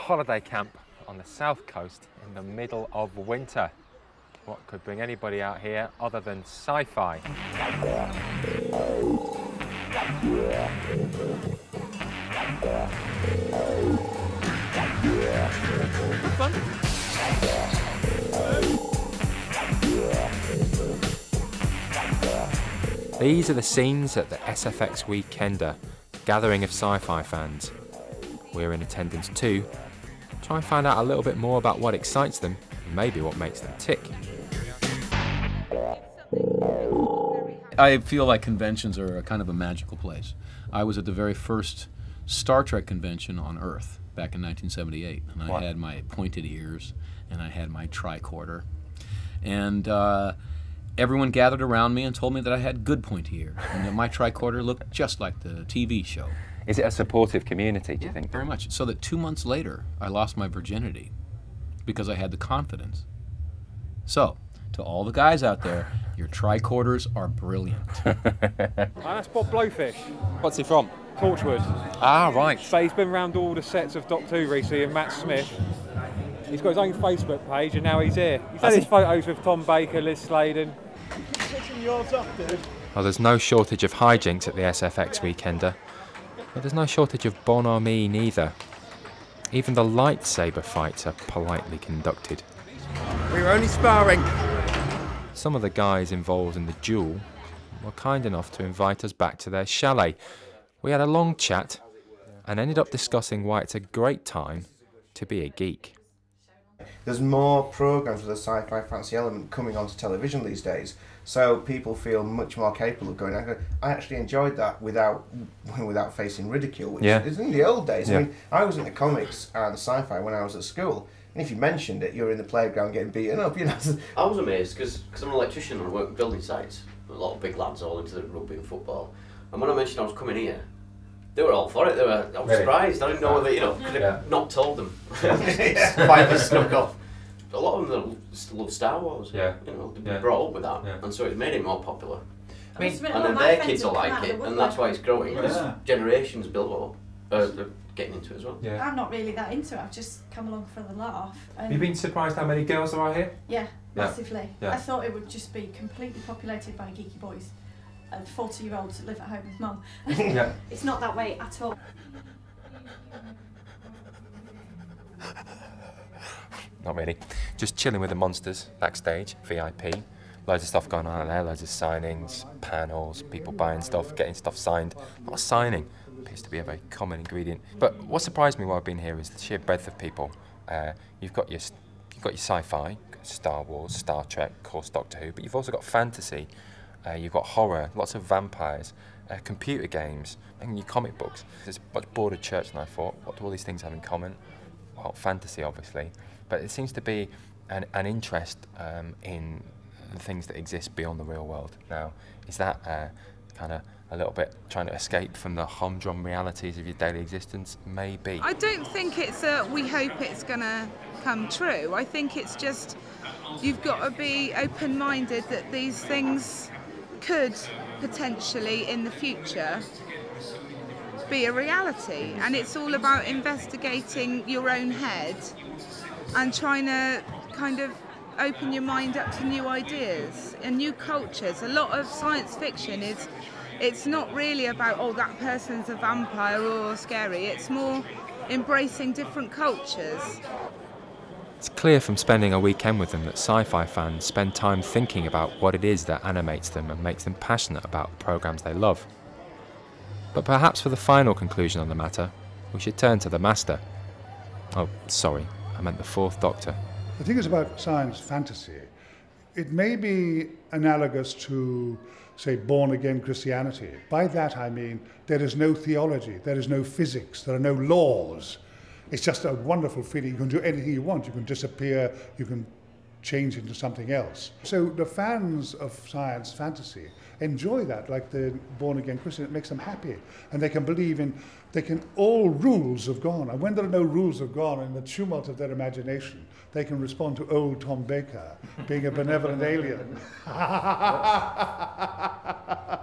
holiday camp on the south coast in the middle of winter. What could bring anybody out here other than sci-fi? These are the scenes at the SFX Weekender, gathering of sci-fi fans. We're in attendance too. Try and find out a little bit more about what excites them and maybe what makes them tick. I feel like conventions are a kind of a magical place. I was at the very first Star Trek convention on Earth back in 1978, and I had my pointed ears and I had my tricorder, and uh, everyone gathered around me and told me that I had good pointy ears, and that my tricorder looked just like the TV show. Is it a supportive community, do you think? Very much. So that two months later, I lost my virginity because I had the confidence. So, to all the guys out there, your tricorders are brilliant. that's Bob Blowfish, What's he from? Torchwood. Ah, right. So he's been around all the sets of Doctor Who recently and Matt Smith. He's got his own Facebook page and now he's here. He's had his photos with Tom Baker, Liz Sladen. Well, there's no shortage of hijinks at the SFX Weekender, but there's no shortage of bonhomie neither. Even the lightsaber fights are politely conducted. We were only sparring. Some of the guys involved in the duel were kind enough to invite us back to their chalet. We had a long chat and ended up discussing why it's a great time to be a geek. There's more programs with a sci-fi fantasy element coming onto television these days, so people feel much more capable of going. I go, I actually enjoyed that without without facing ridicule. Which Yeah. is in the old days. Yeah. I mean, I was into comics and the sci-fi when I was at school, and if you mentioned it, you were in the playground getting beaten up. You know, I was amazed because I'm an electrician and I work with building sites. A lot of big lads all into the rugby and football. And when I mentioned I was coming here, they were all for it. They were, I was Really? surprised. I didn't know whether, you know, could have Yeah. not told them. Quietly snuck off. A lot of them that love Star Wars. Yeah. You know, they Yeah. brought up with that. Yeah. And so it made it more popular. I mean, And then their kids will like it, and that's why it's growing. Because Yeah. generations built up, uh, they're getting into it as well. I'm not really that into it. I've just come along for the laugh. And Have you been surprised how many girls there are here? Yeah, Yeah. massively. Yeah. I thought it would just be completely populated by geeky boys and 40 year olds that live at home with mum. Yeah. It's not that way at all. Not really. Just chilling with the monsters backstage, VIP. Loads of stuff going on there, loads of signings, panels, people buying stuff, getting stuff signed. Not a signing appears to be a very common ingredient. But what surprised me while I've been here is the sheer breadth of people. Uh, you've got your you've got your sci-fi, Star Wars, Star Trek, of course Doctor Who, but you've also got fantasy. Uh, you've got horror, lots of vampires, uh, computer games, and your comic books. It's a much broader church than I thought. What do all these things have in common? well, fantasy obviously, but it seems to be an, an interest um, in the things that exist beyond the real world. Now, is that uh, kind of a little bit trying to escape from the humdrum realities of your daily existence? Maybe. I don't think it's a we hope it's going to come true. I think it's just you've got to be open minded that these things could potentially in the future be a reality. And it's all about investigating your own head and trying to kind of open your mind up to new ideas and new cultures. A lot of science fiction is it's not really about oh that person's a vampire or scary. It's more embracing different cultures. It's clear from spending a weekend with them that sci fi fans spend time thinking about what it is that animates them and makes them passionate about the programs they love. But perhaps for the final conclusion on the matter, we should turn to the Master. Oh, sorry, I meant the Fourth Doctor. The thing is about science fantasy, it may be analogous to, say, born again Christianity. By that I mean there is no theology, there is no physics, there are no laws. It's just a wonderful feeling. You can do anything you want. You can disappear, you can change into something else. So the fans of science fantasy enjoy that, like the born again Christian. It makes them happy, and they can believe in. They can all rules have gone, and when there are no rules have gone in the tumult of their imagination, they can respond to old Tom Baker being a benevolent alien.